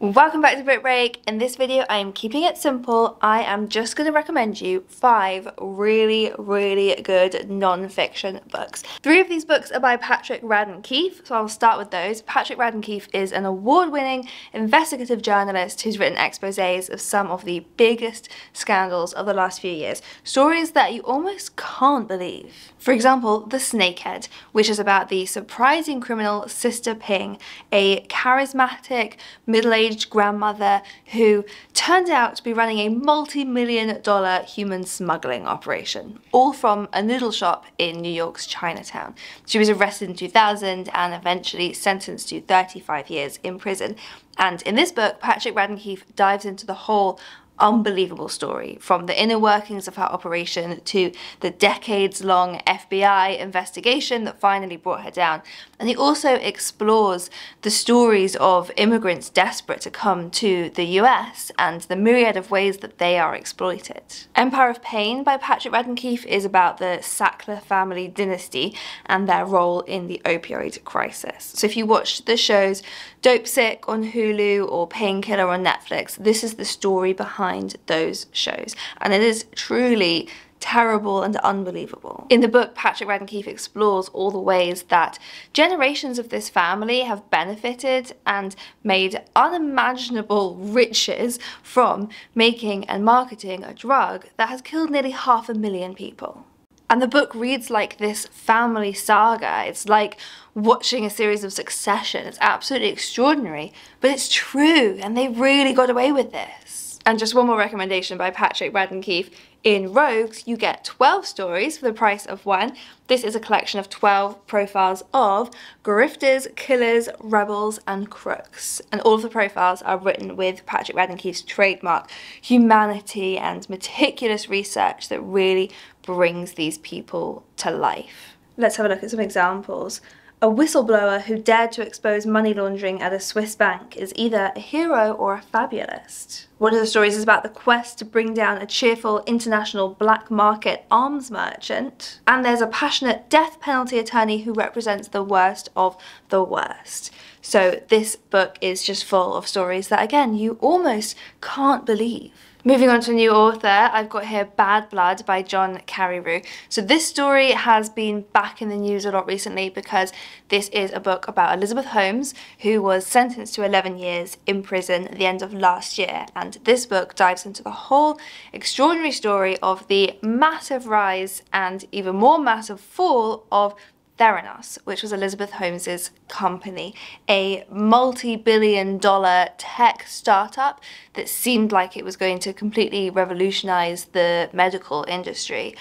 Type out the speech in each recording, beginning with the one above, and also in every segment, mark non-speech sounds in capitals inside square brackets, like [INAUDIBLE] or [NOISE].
Welcome back to Book Break. In this video, I am keeping it simple. I am just going to recommend you five really, really good non-fiction books. Three of these books are by Patrick Radden Keefe, so I'll start with those. Patrick Radden Keefe is an award-winning investigative journalist who's written exposés of some of the biggest scandals of the last few years. Stories that you almost can't believe. For example, The Snakehead, which is about the surprising criminal Sister Ping, a charismatic, middle-aged grandmother who turned out to be running a multi-million dollar human smuggling operation, all from a noodle shop in New York's Chinatown. She was arrested in 2000 and eventually sentenced to 35 years in prison. And in this book, Patrick Radden Keefe dives into the whole unbelievable story from the inner workings of her operation to the decades long FBI investigation that finally brought her down. And he also explores the stories of immigrants desperate to come to the US and the myriad of ways that they are exploited. Empire of Pain by Patrick Radden Keefe is about the Sackler family dynasty and their role in the opioid crisis. So if you watch the shows Dopesick on Hulu or Painkiller on Netflix, this is the story behind behind those shows. And it is truly terrible and unbelievable. In the book, Patrick Keefe explores all the ways that generations of this family have benefited and made unimaginable riches from making and marketing a drug that has killed nearly half a million people. And the book reads like this family saga. It's like watching a series of Succession. It's absolutely extraordinary, but it's true, and they really got away with this. And just one more recommendation by Patrick Radden Keefe. In Rogues, you get 12 stories for the price of one. This is a collection of 12 profiles of grifters, killers, rebels, and crooks. And all of the profiles are written with Patrick Radden Keefe's trademark humanity and meticulous research that really brings these people to life. Let's have a look at some examples. A whistleblower who dared to expose money laundering at a Swiss bank is either a hero or a fabulist. One of the stories is about the quest to bring down a cheerful international black market arms merchant. And there's a passionate death penalty attorney who represents the worst of the worst. So this book is just full of stories that, again, you almost can't believe. Moving on to a new author, I've got here Bad Blood by John Carreyrou. So this story has been back in the news a lot recently because this is a book about Elizabeth Holmes, who was sentenced to 11 years in prison at the end of last year. And this book dives into the whole extraordinary story of the massive rise and even more massive fall of Theranos, which was Elizabeth Holmes's company, a multi-billion dollar tech startup that seemed like it was going to completely revolutionize the medical industry,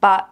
but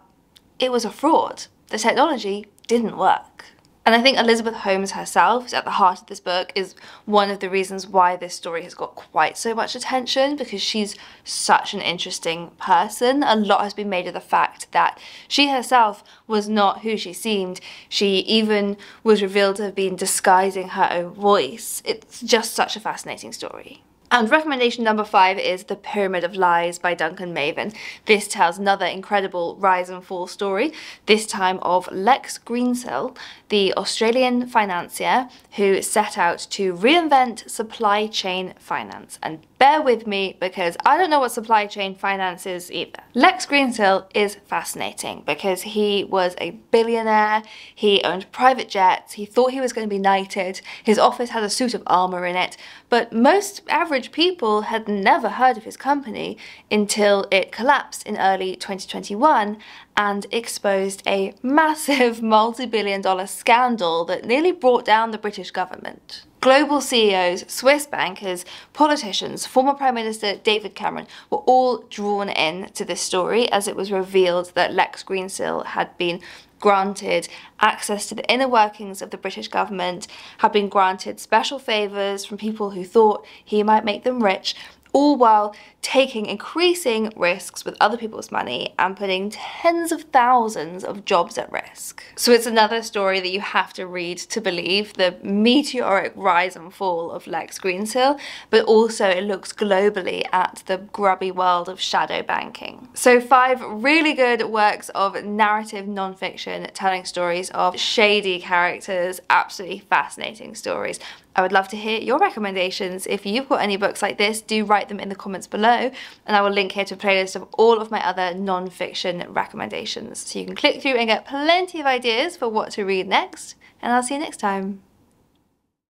it was a fraud. The technology didn't work. And I think Elizabeth Holmes herself is at the heart of this book, is one of the reasons why this story has got quite so much attention because she's such an interesting person. A lot has been made of the fact that she herself was not who she seemed. She even was revealed to have been disguising her own voice. It's just such a fascinating story. And recommendation number five is The Pyramid of Lies by Duncan Mavin. This tells another incredible rise and fall story, this time of Lex Greensill, the Australian financier who set out to reinvent supply chain finance. And bear with me because I don't know what supply chain finance is either. Lex Greensill is fascinating because he was a billionaire, he owned private jets, he thought he was going to be knighted, his office had a suit of armour in it, but most average people had never heard of his company until it collapsed in early 2021 and exposed a massive [LAUGHS] multi-billion dollar scandal that nearly brought down the British government. Global CEOs, Swiss bankers, politicians, former Prime Minister David Cameron were all drawn in to this story as it was revealed that Lex Greensill had been granted access to the inner workings of the British government, had been granted special favours from people who thought he might make them rich, all while taking increasing risks with other people's money and putting tens of thousands of jobs at risk. So it's another story that you have to read to believe the meteoric rise and fall of Lex Greensill, but also it looks globally at the grubby world of shadow banking. So five really good works of narrative non-fiction telling stories of shady characters, absolutely fascinating stories. I would love to hear your recommendations. If you've got any books like this, do write them in the comments below and I will link here to a playlist of all of my other non-fiction recommendations. So you can click through and get plenty of ideas for what to read next and I'll see you next time.